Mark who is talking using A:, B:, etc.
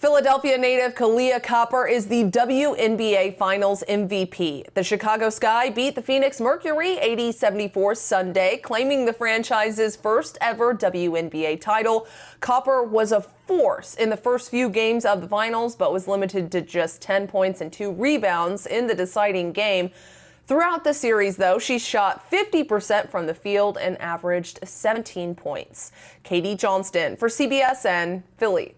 A: Philadelphia native Kahleah Copper is the WNBA Finals MVP. The Chicago Sky beat the Phoenix Mercury 80-74 Sunday, claiming the franchise's first ever WNBA title. Copper was a force in the first few games of the finals, but was limited to just 10 points and two rebounds in the deciding game. Throughout the series, though, she shot 50% from the field and averaged 17 points. Katie Johnston for CBSN, Philly.